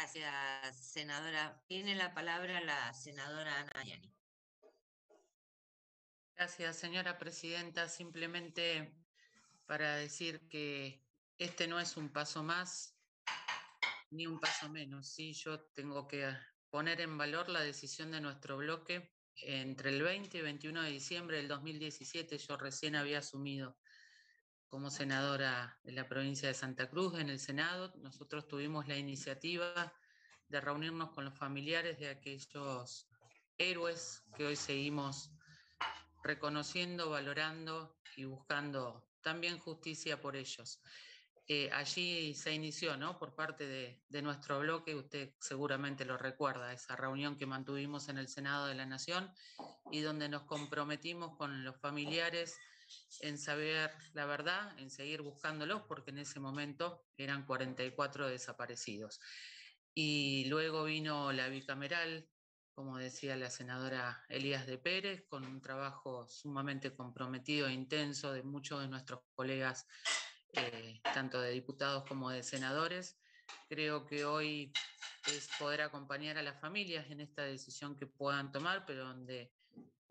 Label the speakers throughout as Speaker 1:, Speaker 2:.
Speaker 1: Gracias, senadora. Tiene la palabra la senadora Ana Yani.
Speaker 2: Gracias, señora presidenta. Simplemente para decir que este no es un paso más ni un paso menos. Sí, yo tengo que poner en valor la decisión de nuestro bloque entre el 20 y 21 de diciembre del 2017. Yo recién había asumido como senadora de la provincia de Santa Cruz en el Senado. Nosotros tuvimos la iniciativa de reunirnos con los familiares de aquellos héroes que hoy seguimos reconociendo, valorando y buscando también justicia por ellos. Eh, allí se inició, ¿no? Por parte de, de, nuestro bloque, usted seguramente lo recuerda, esa reunión que mantuvimos en el Senado de la Nación y donde nos comprometimos con los familiares en saber la verdad, en seguir buscándolos, porque en ese momento eran 44 desaparecidos. Y luego vino la bicameral, como decía la senadora Elías de Pérez, con un trabajo sumamente comprometido e intenso de muchos de nuestros colegas eh, tanto de diputados como de senadores. Creo que hoy es poder acompañar a las familias en esta decisión que puedan tomar, pero donde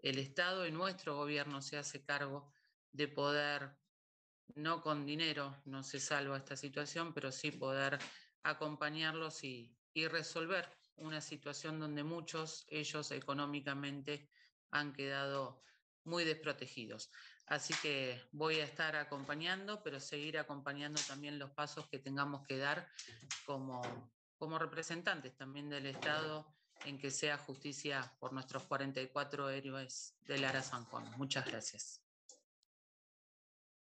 Speaker 2: el Estado y nuestro gobierno se hace cargo de poder, no con dinero, no se salva esta situación, pero sí poder acompañarlos y, resolver una situación donde muchos, ellos económicamente, han quedado muy desprotegidos. Así que voy a estar acompañando, pero seguir acompañando también los pasos que tengamos que dar como, como representantes también del Estado en que sea justicia por nuestros 44 héroes del Ara San Juan. Muchas gracias.